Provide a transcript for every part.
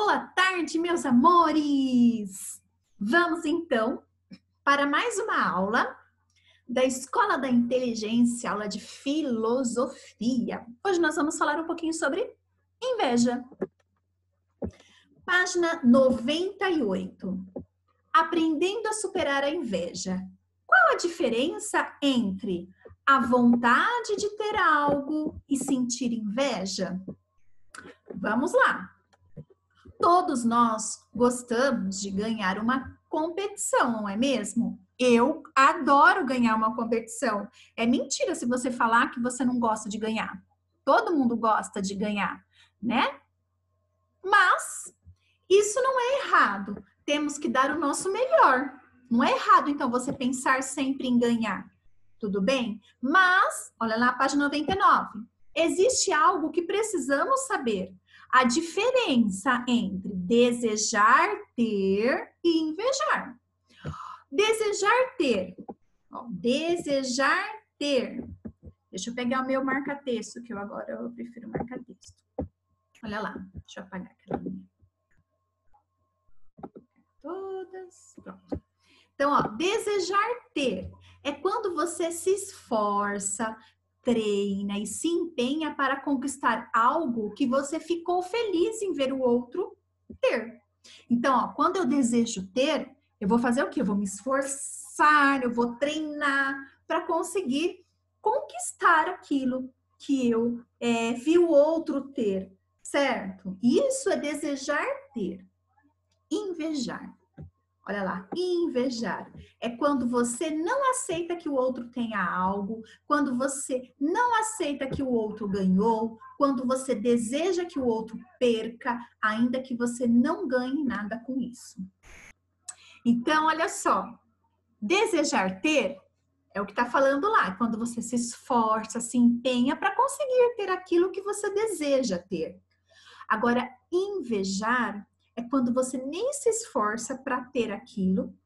Boa tarde, meus amores! Vamos então para mais uma aula da Escola da Inteligência, aula de filosofia. Hoje nós vamos falar um pouquinho sobre inveja. Página 98. Aprendendo a superar a inveja. Qual a diferença entre a vontade de ter algo e sentir inveja? Vamos lá. Todos nós gostamos de ganhar uma competição, não é mesmo? Eu adoro ganhar uma competição. É mentira se você falar que você não gosta de ganhar. Todo mundo gosta de ganhar, né? Mas isso não é errado. Temos que dar o nosso melhor. Não é errado, então, você pensar sempre em ganhar. Tudo bem? Mas, olha lá página 99. Existe algo que precisamos saber. A diferença entre desejar ter e invejar. Desejar ter. Ó, desejar ter. Deixa eu pegar o meu marca-texto, que eu agora eu prefiro marca-texto. Olha lá, deixa eu apagar aquela linha. Todas. Pronto. Então, ó, desejar ter é quando você se esforça, treina e se empenha para conquistar algo que você ficou feliz em ver o outro ter. Então, ó, quando eu desejo ter, eu vou fazer o quê? Eu vou me esforçar, eu vou treinar para conseguir conquistar aquilo que eu é, vi o outro ter, certo? Isso é desejar ter. Invejar. Olha lá, invejar. É quando você não aceita que o outro tenha algo, quando você não aceita que o outro ganhou, quando você deseja que o outro perca, ainda que você não ganhe nada com isso. Então, olha só, desejar ter é o que está falando lá, quando você se esforça, se empenha para conseguir ter aquilo que você deseja ter. Agora, invejar é quando você nem se esforça para ter aquilo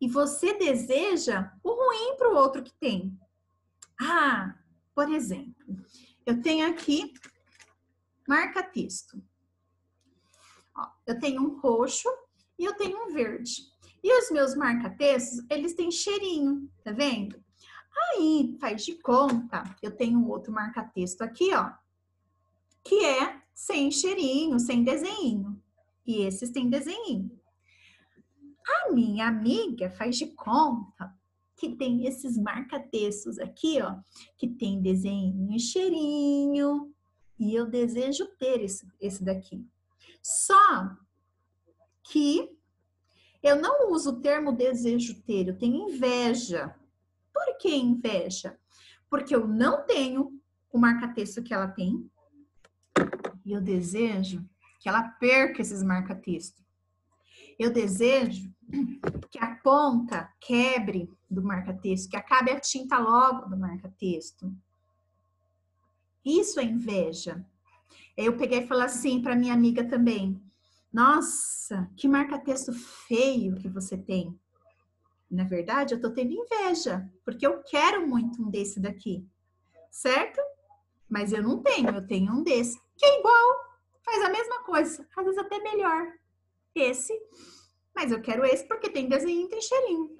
e você deseja o ruim para o outro que tem. Ah, por exemplo, eu tenho aqui marca-texto. Eu tenho um roxo e eu tenho um verde. E os meus marca-textos, eles têm cheirinho, tá vendo? Aí, faz de conta, eu tenho um outro marca-texto aqui, ó, que é sem cheirinho, sem desenho. E esses têm desenho. A minha amiga faz de conta que tem esses marca-textos aqui, ó, que tem desenho e cheirinho. E eu desejo ter esse, esse daqui. Só que eu não uso o termo desejo ter, eu tenho inveja. Por que inveja? Porque eu não tenho o marca-texto que ela tem. E eu desejo que ela perca esses marca-texto. Eu desejo que a ponta quebre do marca-texto, que acabe a tinta logo do marca-texto. Isso é inveja. Eu peguei e falei assim para minha amiga também: Nossa, que marca-texto feio que você tem. Na verdade, eu tô tendo inveja, porque eu quero muito um desse daqui, certo? Mas eu não tenho, eu tenho um desse, que é igual, faz a mesma coisa, às vezes até melhor. Esse, mas eu quero esse porque tem desenho tem cheirinho.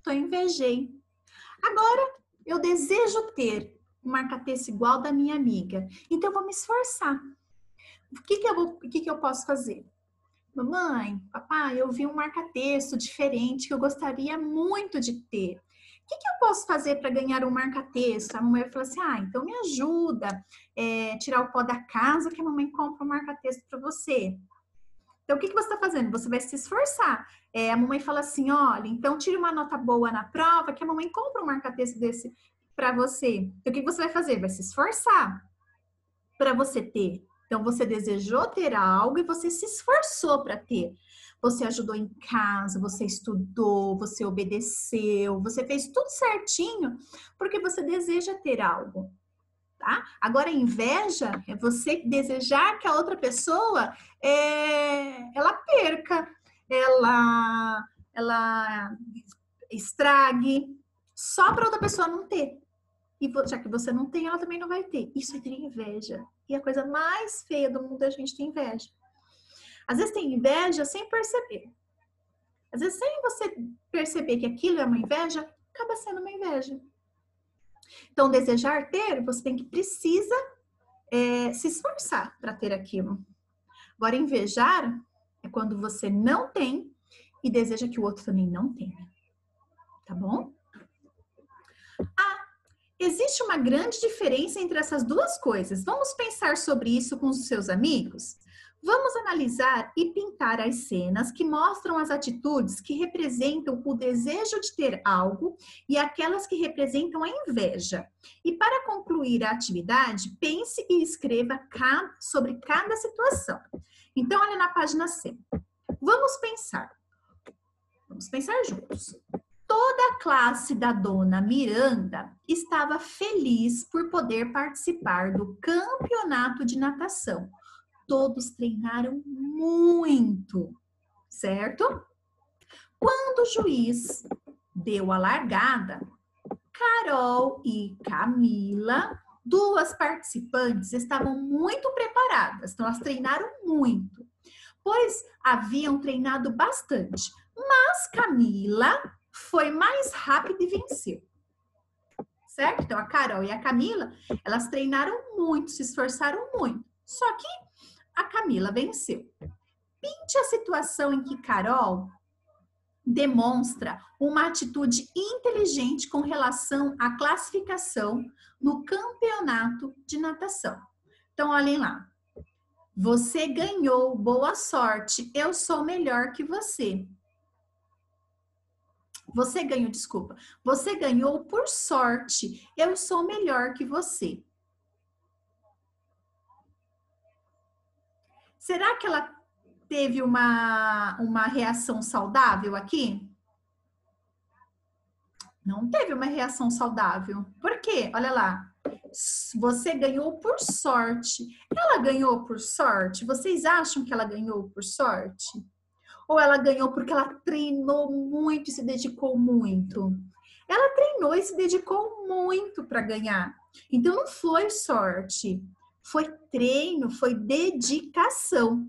Então, invejei. Agora, eu desejo ter um marca-texto igual da minha amiga. Então, eu vou me esforçar. O que, que, eu, vou, o que, que eu posso fazer? Mamãe, papai, eu vi um marca-texto diferente que eu gostaria muito de ter que, que eu posso fazer para ganhar um marca-texto? A mamãe falou assim: ah, então me ajuda, é, tirar o pó da casa que a mamãe compra um marca-texto para você. Então, o que, que você está fazendo? Você vai se esforçar. É, a mamãe fala assim: olha, então tire uma nota boa na prova que a mamãe compra um marca-texto desse para você. Então, o que, que você vai fazer? Vai se esforçar para você ter. Então, você desejou ter algo e você se esforçou para ter. Você ajudou em casa, você estudou, você obedeceu, você fez tudo certinho porque você deseja ter algo. Tá? Agora, inveja é você desejar que a outra pessoa é, ela perca, ela, ela estrague, só para outra pessoa não ter. E já que você não tem, ela também não vai ter. Isso é ter inveja. E a coisa mais feia do mundo é a gente ter inveja. Às vezes tem inveja sem perceber. Às vezes, sem você perceber que aquilo é uma inveja, acaba sendo uma inveja. Então, desejar ter, você tem que precisa é, se esforçar para ter aquilo. Agora, invejar é quando você não tem e deseja que o outro também não tenha. Tá bom? Ah, existe uma grande diferença entre essas duas coisas. Vamos pensar sobre isso com os seus amigos? Vamos analisar e pintar as cenas que mostram as atitudes que representam o desejo de ter algo e aquelas que representam a inveja. E para concluir a atividade, pense e escreva sobre cada situação. Então, olha na página 100. Vamos pensar. Vamos pensar juntos. Toda a classe da dona Miranda estava feliz por poder participar do campeonato de natação todos treinaram muito, certo? Quando o juiz deu a largada, Carol e Camila, duas participantes, estavam muito preparadas, então elas treinaram muito, pois haviam treinado bastante. Mas Camila foi mais rápida e venceu. Certo? Então a Carol e a Camila, elas treinaram muito, se esforçaram muito. Só que a Camila venceu. Pinte a situação em que Carol demonstra uma atitude inteligente com relação à classificação no campeonato de natação. Então, olhem lá. Você ganhou, boa sorte, eu sou melhor que você. Você ganhou, desculpa. Você ganhou por sorte, eu sou melhor que você. Será que ela teve uma, uma reação saudável aqui? Não teve uma reação saudável. Por quê? Olha lá. Você ganhou por sorte. Ela ganhou por sorte? Vocês acham que ela ganhou por sorte? Ou ela ganhou porque ela treinou muito e se dedicou muito? Ela treinou e se dedicou muito para ganhar. Então não foi sorte foi treino, foi dedicação.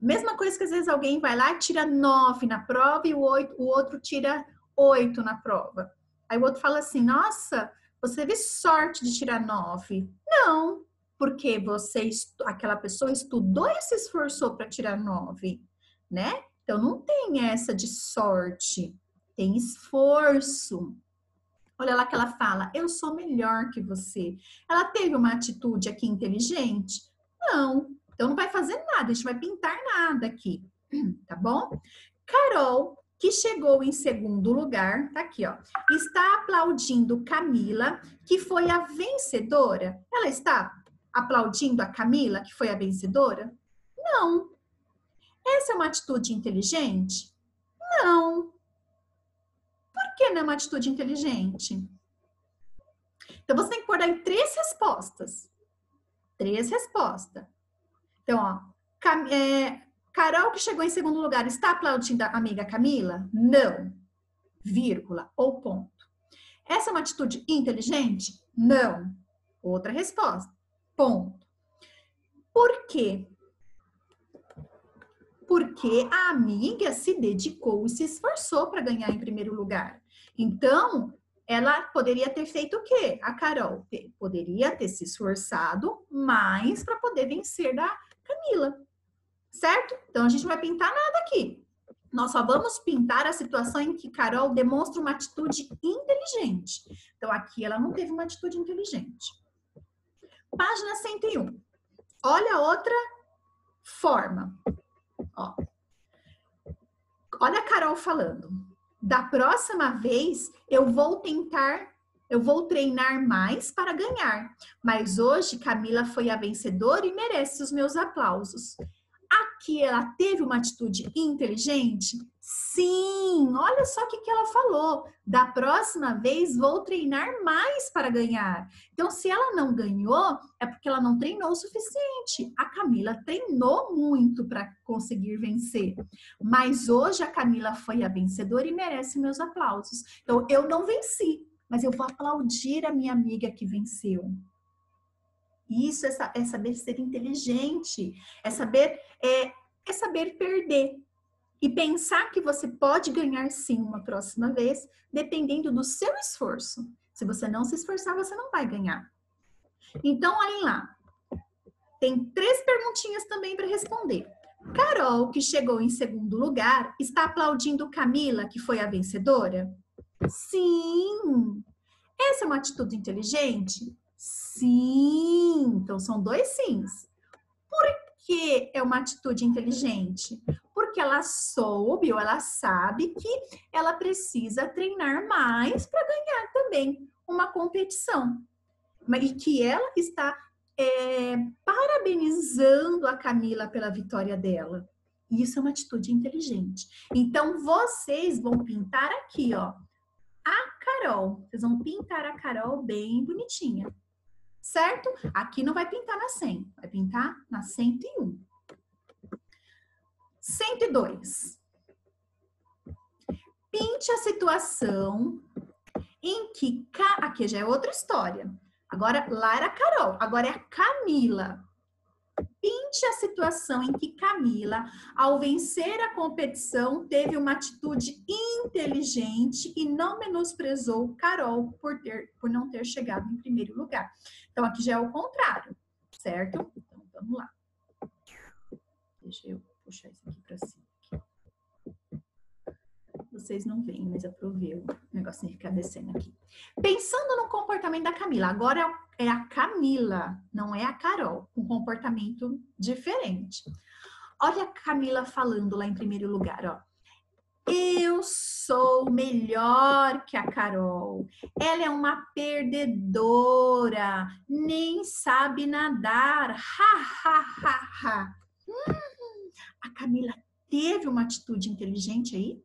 Mesma coisa que às vezes alguém vai lá tira nove na prova e o, oito, o outro tira oito na prova. Aí o outro fala assim: Nossa, você teve sorte de tirar nove. Não, porque você, aquela pessoa estudou e se esforçou para tirar nove, né? Então não tem essa de sorte, tem esforço. Olha lá que ela fala, eu sou melhor que você. Ela teve uma atitude aqui inteligente? Não. Então não vai fazer nada, a gente vai pintar nada aqui, tá bom? Carol, que chegou em segundo lugar, tá aqui, ó, está aplaudindo Camila, que foi a vencedora. Ela está aplaudindo a Camila, que foi a vencedora? Não. Essa é uma atitude inteligente? Não que não é uma atitude inteligente? Então, você tem que pôr aí três respostas. Três respostas. Então, ó, é, Carol, que chegou em segundo lugar, está aplaudindo a amiga Camila? Não. Vírgula ou ponto. Essa é uma atitude inteligente? Não. Outra resposta. Ponto. Por quê? Porque a amiga se dedicou e se esforçou para ganhar em primeiro lugar. Então, ela poderia ter feito o quê? A Carol poderia ter se esforçado mais para poder vencer da Camila, certo? Então, a gente não vai pintar nada aqui. Nós só vamos pintar a situação em que Carol demonstra uma atitude inteligente. Então, aqui ela não teve uma atitude inteligente. Página 101. Olha outra forma. Ó. Olha a Carol falando da próxima vez eu vou tentar, eu vou treinar mais para ganhar. Mas hoje Camila foi a vencedora e merece os meus aplausos. Aqui ela teve uma atitude inteligente? Sim, olha só o que, que ela falou. Da próxima vez vou treinar mais para ganhar. Então, se ela não ganhou, é porque ela não treinou o suficiente. A Camila treinou muito para conseguir vencer. Mas hoje a Camila foi a vencedora e merece meus aplausos. Então, eu não venci, mas eu vou aplaudir a minha amiga que venceu. Isso é, é saber ser inteligente, é saber é, é saber perder e pensar que você pode ganhar sim uma próxima vez, dependendo do seu esforço. Se você não se esforçar, você não vai ganhar. Então, olhem lá. Tem três perguntinhas também para responder. Carol, que chegou em segundo lugar, está aplaudindo Camila, que foi a vencedora? Sim. Essa é uma atitude inteligente? Sim. Então são dois sims. Por que é uma atitude inteligente? Porque ela soube ou ela sabe que ela precisa treinar mais para ganhar também uma competição. E que ela está é, parabenizando a Camila pela vitória dela. Isso é uma atitude inteligente. Então, vocês vão pintar aqui, ó, a Carol. Vocês vão pintar a Carol bem bonitinha. Certo? Aqui não vai pintar na 100, vai pintar na 101. 102. Pinte a situação em que... Aqui já é outra história Agora, lá era a Carol, agora é a Camila. Pinte a situação em que Camila, ao vencer a competição, teve uma atitude inteligente e não menosprezou Carol por, ter, por não ter chegado em primeiro lugar. Então, aqui já é o contrário, certo? Então, vamos lá. Deixa eu puxar isso aqui para cima vocês não veem, mas eu provei o negocinho ficar descendo aqui. Pensando no comportamento da Camila, agora é a Camila, não é a Carol, um comportamento diferente. Olha a Camila falando lá em primeiro lugar, ó. Eu sou melhor que a Carol. Ela é uma perdedora, nem sabe nadar. Ha, ha, ha, ha. Hum, a Camila teve uma atitude inteligente aí?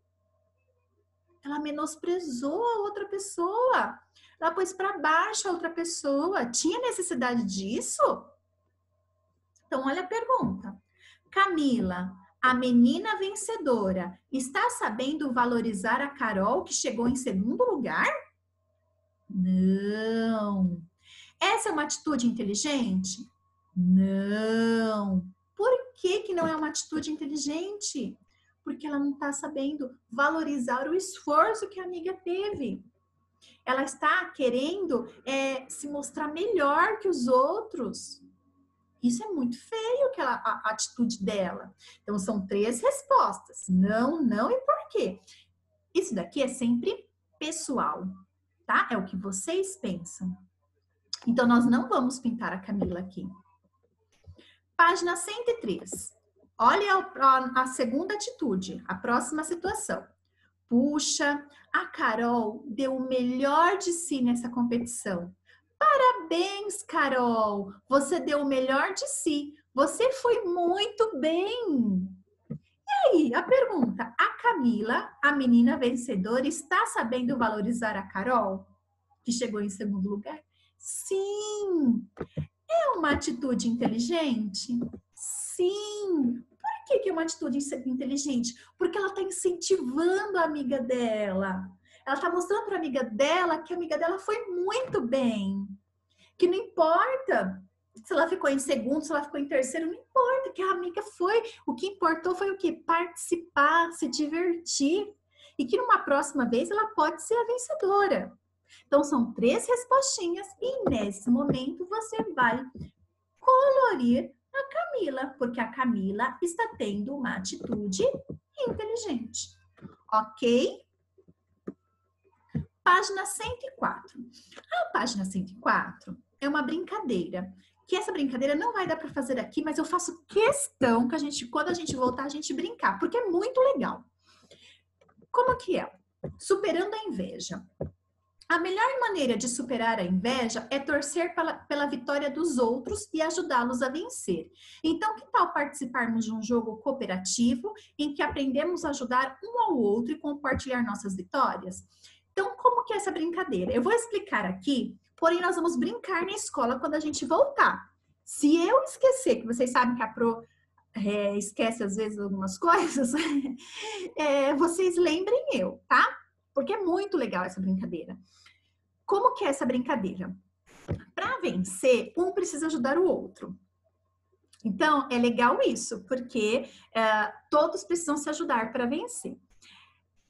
ela menosprezou a outra pessoa. Ela pôs para baixo a outra pessoa. Tinha necessidade disso? Então, olha a pergunta. Camila, a menina vencedora, está sabendo valorizar a Carol que chegou em segundo lugar? Não. Essa é uma atitude inteligente? Não. Por que, que não é uma atitude inteligente? porque ela não está sabendo valorizar o esforço que a amiga teve. Ela está querendo é, se mostrar melhor que os outros. Isso é muito feio, aquela, a, a atitude dela. Então, são três respostas. Não, não e por quê. Isso daqui é sempre pessoal, tá? É o que vocês pensam. Então, nós não vamos pintar a Camila aqui. Página 103. Olha a, segunda atitude, a próxima situação. Puxa, a Carol deu o melhor de si nessa competição. Parabéns, Carol! Você deu o melhor de si. Você foi muito bem. E aí, a pergunta: a Camila, a menina vencedora, está sabendo valorizar a Carol, que chegou em segundo lugar? Sim! É uma atitude inteligente? Sim! que, que é uma atitude inteligente? Porque ela está incentivando a amiga dela. Ela está mostrando para a amiga dela que a amiga dela foi muito bem. Que não importa se ela ficou em segundo, se ela ficou em terceiro, não importa, que a amiga foi. O que importou foi o que? Participar, se divertir. E que numa próxima vez ela pode ser a vencedora. Então, são três respostinhas, e nesse momento você vai colorir a Camila, porque a Camila está tendo uma atitude inteligente. Ok? Página 104. A página 104 é uma brincadeira. Que essa brincadeira não vai dar para fazer aqui, mas eu faço questão que a gente, quando a gente voltar, a gente brincar, porque é muito legal. Como que é? Superando a inveja. A melhor maneira de superar a inveja é torcer pela, pela vitória dos outros e ajudá-los a vencer. Então, que tal participarmos de um jogo cooperativo em que aprendemos a ajudar um ao outro e compartilhar nossas vitórias? Então, como que é essa brincadeira? Eu vou explicar aqui, porém nós vamos brincar na escola quando a gente voltar. Se eu esquecer, que vocês sabem que a Pro é, esquece às vezes algumas coisas, é, vocês lembrem eu, tá? Porque é muito legal essa brincadeira. Como que é essa brincadeira? Para vencer, um precisa ajudar o outro. Então, é legal isso, porque uh, todos precisam se ajudar para vencer.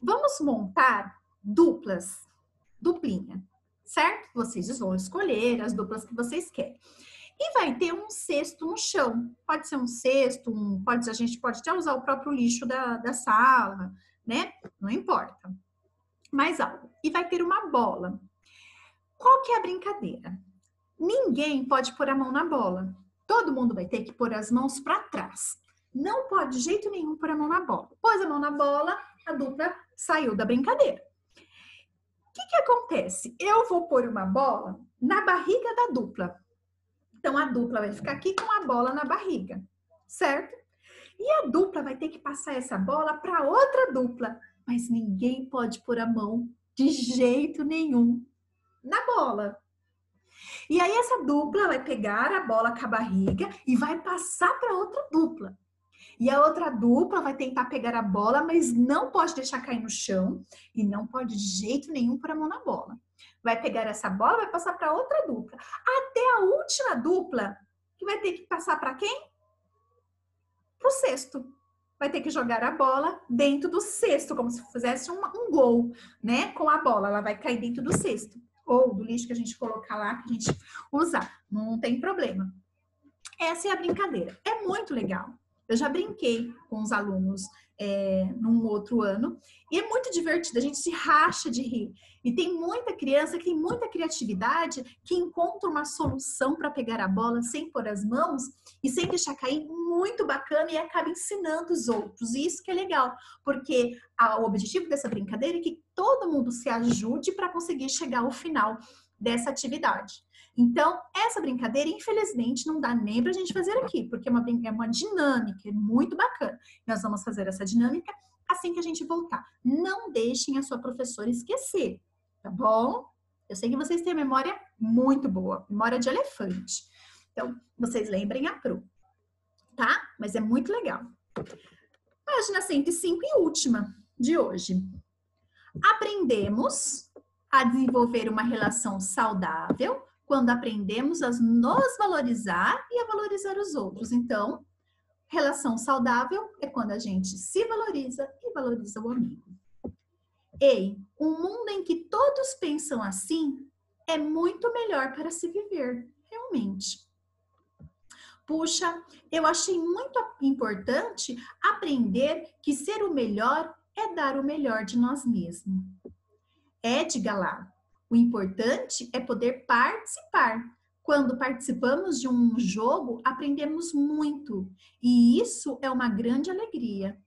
Vamos montar duplas, duplinha, certo? Vocês vão escolher as duplas que vocês querem. E vai ter um cesto no chão. Pode ser um cesto, um, pode, a gente pode até usar o próprio lixo da, da sala, né? Não importa. Mais algo. E vai ter uma bola. Qual que é a brincadeira? Ninguém pode pôr a mão na bola. Todo mundo vai ter que pôr as mãos para trás. Não pode de jeito nenhum pôr a mão na bola. Pôs a mão na bola, a dupla saiu da brincadeira. O que, que acontece? Eu vou pôr uma bola na barriga da dupla. Então a dupla vai ficar aqui com a bola na barriga, certo? E a dupla vai ter que passar essa bola para outra dupla, mas ninguém pode pôr a mão de jeito nenhum na bola. E aí essa dupla vai pegar a bola com a barriga e vai passar para outra dupla. E a outra dupla vai tentar pegar a bola, mas não pode deixar cair no chão e não pode de jeito nenhum pôr a mão na bola. Vai pegar essa bola, vai passar para outra dupla. Até a última dupla, que vai ter que passar para quem? Para o sexto. Vai ter que jogar a bola dentro do cesto, como se fizesse um, um gol, né? Com a bola, ela vai cair dentro do cesto. Ou do lixo que a gente colocar lá, que a gente usar. Não tem problema. Essa é a brincadeira. É muito legal. Eu já brinquei com os alunos é, num outro ano e é muito divertido, a gente se racha de rir. E tem muita criança que tem muita criatividade que encontra uma solução para pegar a bola sem pôr as mãos e sem deixar cair, muito bacana e acaba ensinando os outros. E isso que é legal, porque a, o objetivo dessa brincadeira é que todo mundo se ajude para conseguir chegar ao final dessa atividade. Então, essa brincadeira, infelizmente, não dá nem para a gente fazer aqui, porque é uma, é uma dinâmica, é muito bacana. Nós vamos fazer essa dinâmica assim que a gente voltar. Não deixem a sua professora esquecer, tá bom? Eu sei que vocês têm memória muito boa, memória de elefante. Então, vocês lembrem a Pro, tá? Mas é muito legal. Página 105 e última de hoje. Aprendemos a desenvolver uma relação saudável quando aprendemos a nos valorizar e a valorizar os outros. Então, relação saudável é quando a gente se valoriza e valoriza o amigo. Ei, um mundo em que todos pensam assim é muito melhor para se viver, realmente. Puxa, eu achei muito importante aprender que ser o melhor é dar o melhor de nós mesmos. Edgar lá, o importante é poder participar. Quando participamos de um jogo, aprendemos muito e isso é uma grande alegria.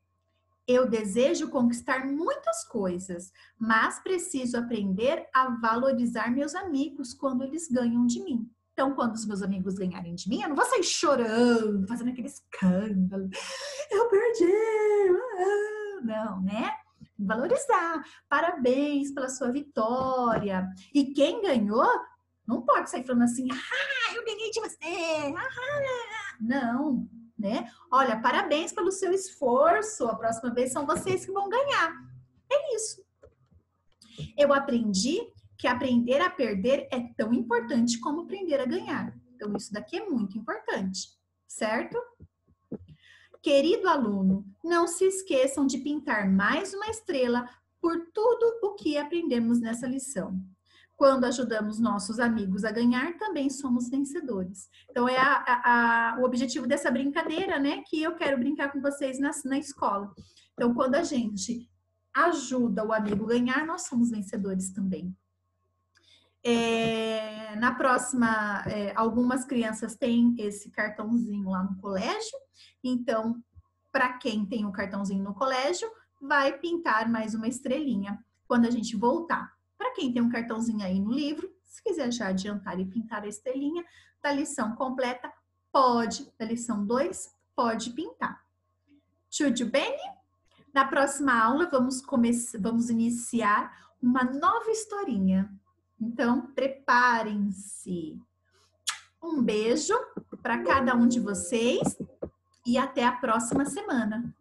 Eu desejo conquistar muitas coisas, mas preciso aprender a valorizar meus amigos quando eles ganham de mim. Então, quando os meus amigos ganharem de mim, eu não vou sair chorando, fazendo aquele escândalo. Eu perdi! Ah, não, né? Valorizar. Parabéns pela sua vitória. E quem ganhou, não pode sair falando assim, ah, eu ganhei de você. Ah, não, né? Olha, parabéns pelo seu esforço. A próxima vez são vocês que vão ganhar. É isso. Eu aprendi que aprender a perder é tão importante como aprender a ganhar. Então, isso daqui é muito importante, certo? Querido aluno, não se esqueçam de pintar mais uma estrela por tudo o que aprendemos nessa lição. Quando ajudamos nossos amigos a ganhar, também somos vencedores. Então, é a, a, a, o objetivo dessa brincadeira, né? Que eu quero brincar com vocês na, na escola. Então, quando a gente ajuda o amigo a ganhar, nós somos vencedores também. É, na próxima, é, algumas crianças têm esse cartãozinho lá no colégio, então, para quem tem o cartãozinho no colégio, vai pintar mais uma estrelinha quando a gente voltar. Para quem tem um cartãozinho aí no livro, se quiser já adiantar e pintar a estrelinha da lição completa, pode, da lição 2, pode pintar. Tudo bem? Na próxima aula, vamos, começar, vamos iniciar uma nova historinha. Então, preparem-se. Um beijo para cada um de vocês e até a próxima semana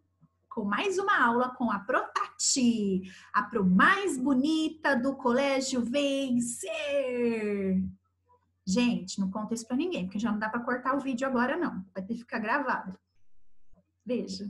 com mais uma aula com a Protati, a Pro mais bonita do Colégio Vencer. Gente, não conta isso para ninguém, porque já não dá para cortar o vídeo agora, não. Vai ter que ficar gravado. Veja.